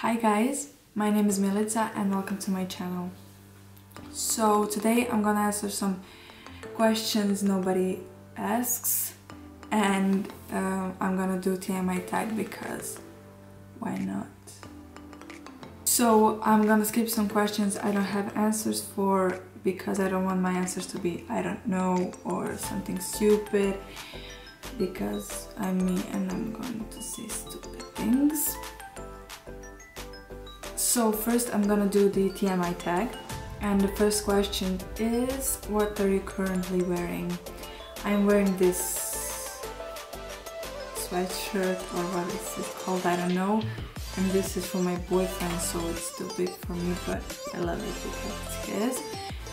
Hi guys, my name is Milica and welcome to my channel. So today I'm gonna answer some questions nobody asks and uh, I'm gonna do TMI tag because why not? So I'm gonna skip some questions I don't have answers for because I don't want my answers to be I don't know or something stupid because I'm me and I'm going to say stupid things. So first I'm gonna do the TMI tag and the first question is what are you currently wearing? I'm wearing this sweatshirt or what is it called, I don't know. And this is for my boyfriend so it's too big for me but I love it because it's his.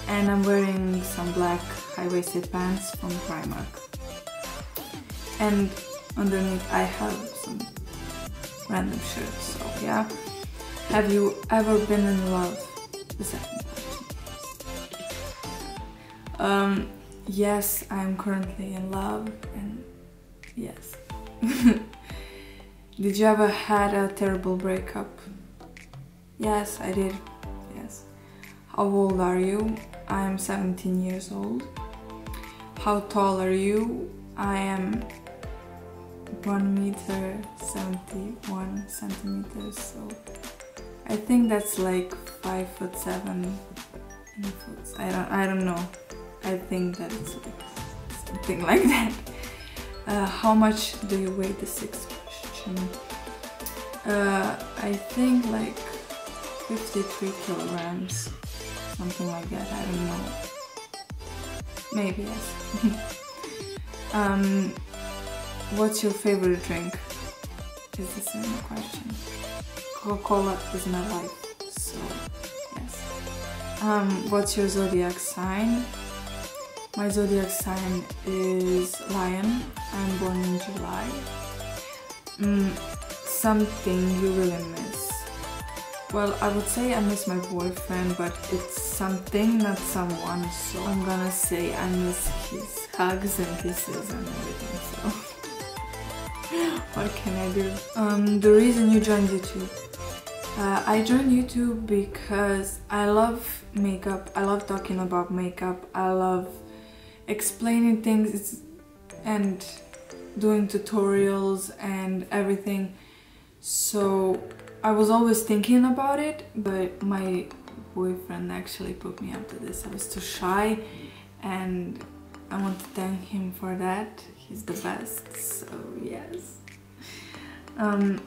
And I'm wearing some black high-waisted pants from Primark. And underneath I have some random shirts, so yeah. Have you ever been in love? The second question. Um, yes, I'm currently in love and yes. did you ever had a terrible breakup? Yes, I did. Yes. How old are you? I'm 17 years old. How tall are you? I am 1 meter 71 centimeters, so I think that's like 5 foot 7. I don't, I don't know. I think that it's like something like that. Uh, how much do you weigh? The sixth question. Uh, I think like 53 kilograms something like that, I don't know. Maybe yes. um, what's your favorite drink? Is the same question. Coca-Cola is my life, so yes. Um, what's your zodiac sign? My zodiac sign is Lion. I'm born in July. Mm, something you really miss. Well, I would say I miss my boyfriend, but it's something, not someone. So I'm gonna say I miss his hugs and kisses and everything. So what can I do? Um, the reason you joined YouTube. Uh, I joined YouTube because I love makeup. I love talking about makeup. I love explaining things and doing tutorials and everything. So I was always thinking about it, but my boyfriend actually put me up to this. I was too shy and I want to thank him for that. He's the best, so yes. Um,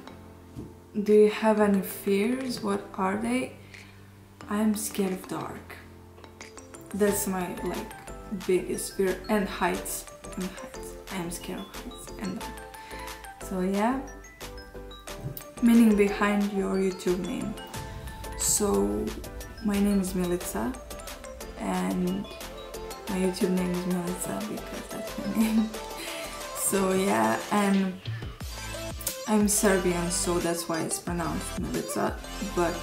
do you have any fears? What are they? I'm scared of dark. That's my like biggest fear and heights and heights. I am scared of heights and dark. So yeah, meaning behind your YouTube name. So my name is Milica and my YouTube name is Milica because that's my name. so yeah, and I'm Serbian so that's why it's pronounced Milica, but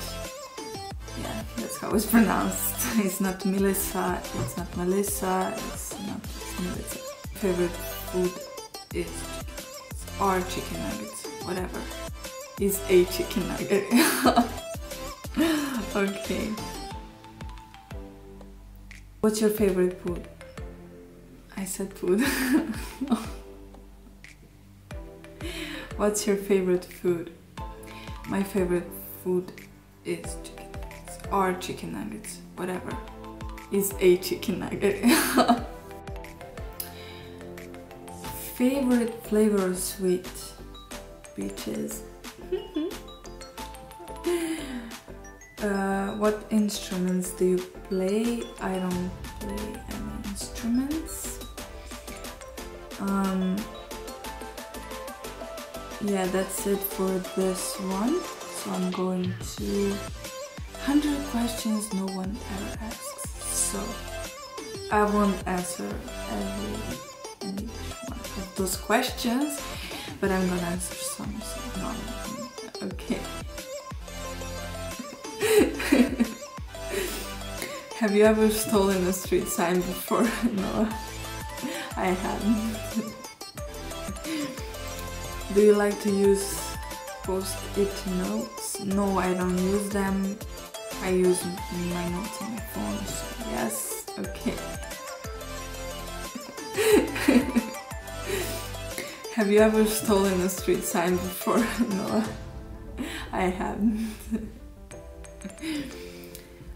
yeah, that's how it's pronounced. It's not Melissa, it's not Melissa, it's not Milica. Favorite food is chicken or chicken nuggets, whatever is a chicken nugget. okay. What's your favorite food? I said food. What's your favorite food? My favorite food is chicken nuggets or chicken nuggets, whatever. Is a chicken nugget. favorite flavor of sweet? Peaches. uh, what instruments do you play? I don't play any instruments. Um, yeah, that's it for this one. So I'm going to 100 questions no one ever asks. So I won't answer every each one of those questions, but I'm gonna answer Have you ever stolen a street sign before? no, I haven't. Do you like to use post-it notes. No, I don't use them. I use my notes on my phone, so yes, okay. Have you ever stolen a street sign before? no, I haven't.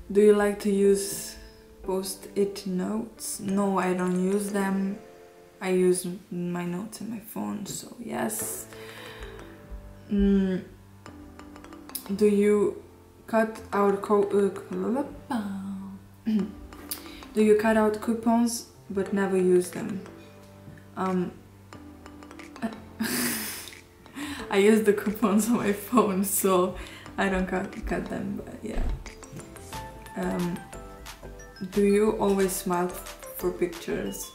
Do you like to use post-it notes? No, I don't use them. I use my notes in my phone, so yes. Mm. Do you cut out uh, Do you cut out coupons but never use them? Um, I use the coupons on my phone, so I don't cut, cut them, but yeah. Um, do you always smile for pictures?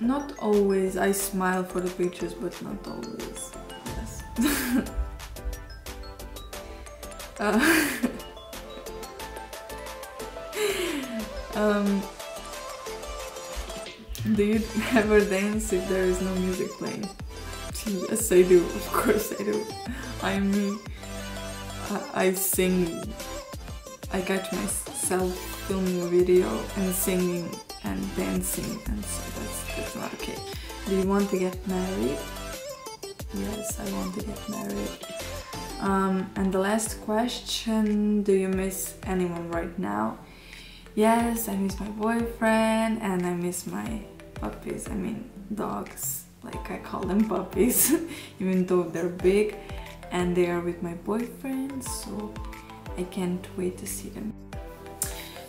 Not always. I smile for the pictures, but not always. Yes. uh, um, do you ever dance if there is no music playing? Yes, I do. Of course, I do. I mean. I, I sing. I catch myself filming a video and singing and dancing, and so that's that's not okay. Do you want to get married? Yes, I want to get married. Um, and the last question: Do you miss anyone right now? Yes, I miss my boyfriend and I miss my puppies. I mean, dogs like I call them puppies even though they're big and they are with my boyfriend so I can't wait to see them.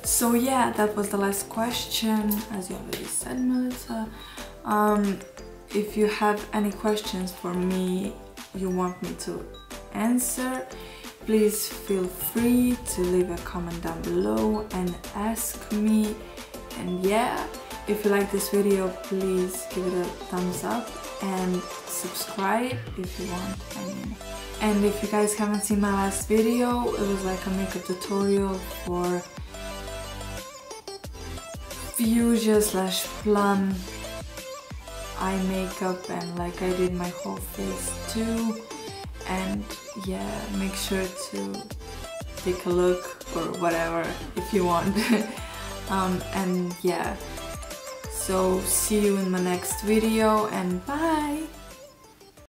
So yeah that was the last question. As you already said Melissa um, if you have any questions for me you want me to answer please feel free to leave a comment down below and ask me. And yeah if you like this video, please give it a thumbs up and subscribe if you want, I mean. And if you guys haven't seen my last video, it was like a makeup tutorial for fuchsia slash plum eye makeup and like I did my whole face too. And yeah, make sure to take a look or whatever if you want. um, and yeah. So see you in my next video and bye!